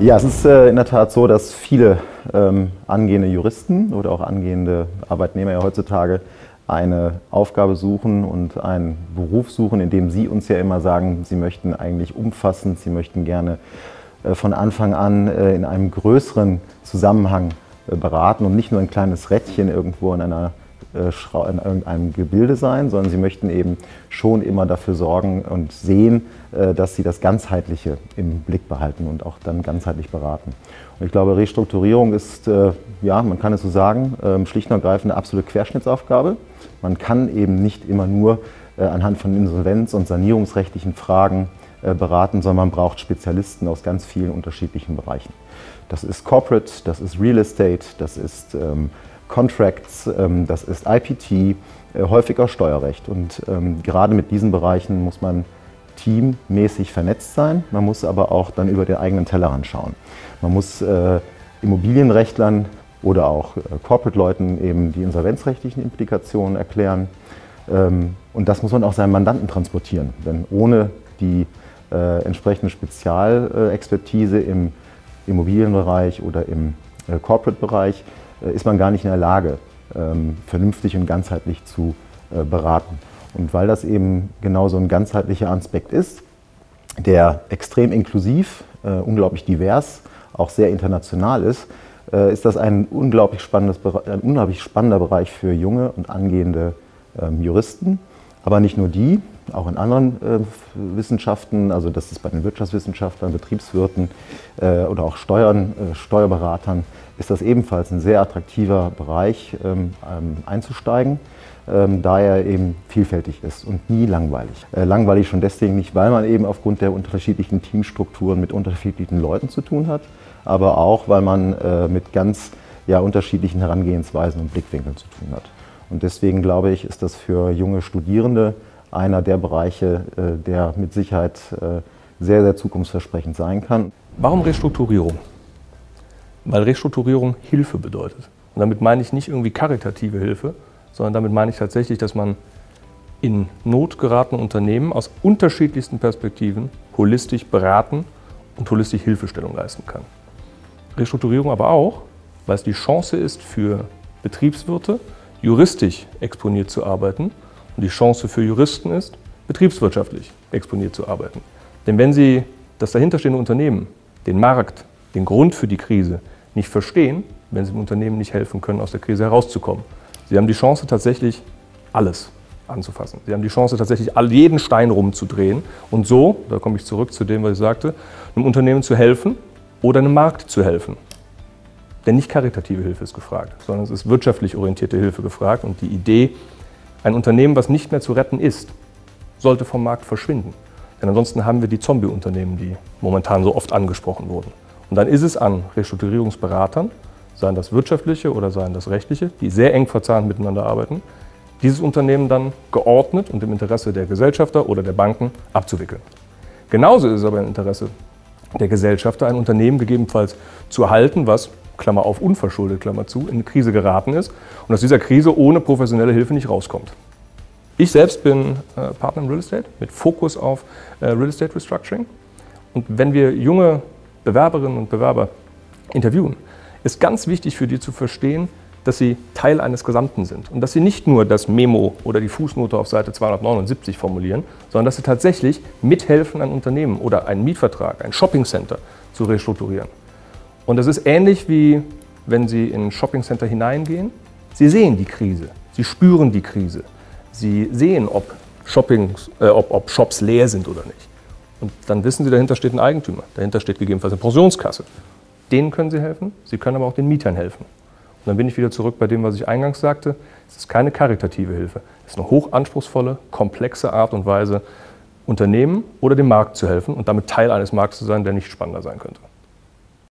Ja, es ist äh, in der Tat so, dass viele ähm, angehende Juristen oder auch angehende Arbeitnehmer ja heutzutage eine Aufgabe suchen und einen Beruf suchen, in dem Sie uns ja immer sagen, Sie möchten eigentlich umfassend, Sie möchten gerne äh, von Anfang an äh, in einem größeren Zusammenhang äh, beraten und nicht nur ein kleines Rädchen irgendwo in einer äh, in irgendeinem Gebilde sein, sondern sie möchten eben schon immer dafür sorgen und sehen, äh, dass sie das Ganzheitliche im Blick behalten und auch dann ganzheitlich beraten. Und ich glaube, Restrukturierung ist, äh, ja, man kann es so sagen, ähm, schlicht und ergreifend eine absolute Querschnittsaufgabe. Man kann eben nicht immer nur anhand von Insolvenz- und sanierungsrechtlichen Fragen beraten, sondern man braucht Spezialisten aus ganz vielen unterschiedlichen Bereichen. Das ist Corporate, das ist Real Estate, das ist ähm, Contracts, ähm, das ist IPT, äh, häufiger Steuerrecht. Und ähm, gerade mit diesen Bereichen muss man teammäßig vernetzt sein. Man muss aber auch dann über den eigenen Tellerrand schauen. Man muss äh, Immobilienrechtlern oder auch äh, Corporate-Leuten eben die insolvenzrechtlichen Implikationen erklären. Ähm, und das muss man auch seinen Mandanten transportieren. Denn ohne die äh, entsprechende Spezialexpertise im Immobilienbereich oder im äh, Corporate-Bereich äh, ist man gar nicht in der Lage, ähm, vernünftig und ganzheitlich zu äh, beraten. Und weil das eben genau so ein ganzheitlicher Aspekt ist, der extrem inklusiv, äh, unglaublich divers, auch sehr international ist, ist das ein unglaublich, ein unglaublich spannender Bereich für junge und angehende ähm, Juristen. Aber nicht nur die, auch in anderen äh, Wissenschaften, also das ist bei den Wirtschaftswissenschaftlern, Betriebswirten äh, oder auch Steuern, äh, Steuerberatern, ist das ebenfalls ein sehr attraktiver Bereich ähm, ähm, einzusteigen, ähm, da er eben vielfältig ist und nie langweilig. Äh, langweilig schon deswegen nicht, weil man eben aufgrund der unterschiedlichen Teamstrukturen mit unterschiedlichen Leuten zu tun hat, aber auch, weil man äh, mit ganz ja, unterschiedlichen Herangehensweisen und Blickwinkeln zu tun hat. Und deswegen glaube ich, ist das für junge Studierende einer der Bereiche, äh, der mit Sicherheit äh, sehr, sehr zukunftsversprechend sein kann. Warum Restrukturierung? Weil Restrukturierung Hilfe bedeutet. Und damit meine ich nicht irgendwie karitative Hilfe, sondern damit meine ich tatsächlich, dass man in Not geratene Unternehmen aus unterschiedlichsten Perspektiven holistisch beraten und holistisch Hilfestellung leisten kann. Restrukturierung aber auch, weil es die Chance ist für Betriebswirte, juristisch exponiert zu arbeiten und die Chance für Juristen ist, betriebswirtschaftlich exponiert zu arbeiten. Denn wenn Sie das dahinterstehende Unternehmen, den Markt, den Grund für die Krise nicht verstehen, wenn Sie dem Unternehmen nicht helfen können, aus der Krise herauszukommen. Sie haben die Chance tatsächlich alles anzufassen. Sie haben die Chance tatsächlich jeden Stein rumzudrehen und so, da komme ich zurück zu dem, was ich sagte, einem Unternehmen zu helfen oder einem Markt zu helfen. Denn nicht karitative Hilfe ist gefragt, sondern es ist wirtschaftlich orientierte Hilfe gefragt und die Idee, ein Unternehmen, was nicht mehr zu retten ist, sollte vom Markt verschwinden. Denn ansonsten haben wir die Zombie-Unternehmen, die momentan so oft angesprochen wurden. Und dann ist es an Restrukturierungsberatern, seien das wirtschaftliche oder seien das rechtliche, die sehr eng verzahnt miteinander arbeiten, dieses Unternehmen dann geordnet und im Interesse der Gesellschafter oder der Banken abzuwickeln. Genauso ist es aber im Interesse der Gesellschafter, ein Unternehmen gegebenenfalls zu erhalten, was Klammer auf, unverschuldet, Klammer zu, in eine Krise geraten ist und aus dieser Krise ohne professionelle Hilfe nicht rauskommt. Ich selbst bin äh, Partner im Real Estate mit Fokus auf äh, Real Estate Restructuring. Und wenn wir junge Bewerberinnen und Bewerber interviewen, ist ganz wichtig für die zu verstehen, dass sie Teil eines Gesamten sind und dass sie nicht nur das Memo oder die Fußnote auf Seite 279 formulieren, sondern dass sie tatsächlich mithelfen, ein Unternehmen oder einen Mietvertrag, ein Shoppingcenter zu restrukturieren. Und das ist ähnlich wie wenn Sie in ein Shoppingcenter hineingehen. Sie sehen die Krise, Sie spüren die Krise, Sie sehen, ob, Shoppings, äh, ob, ob Shops leer sind oder nicht. Und dann wissen Sie, dahinter steht ein Eigentümer, dahinter steht gegebenenfalls eine Pensionskasse. Denen können Sie helfen, Sie können aber auch den Mietern helfen. Und dann bin ich wieder zurück bei dem, was ich eingangs sagte. Es ist keine karitative Hilfe. Es ist eine hochanspruchsvolle, komplexe Art und Weise, Unternehmen oder dem Markt zu helfen und damit Teil eines Marktes zu sein, der nicht spannender sein könnte.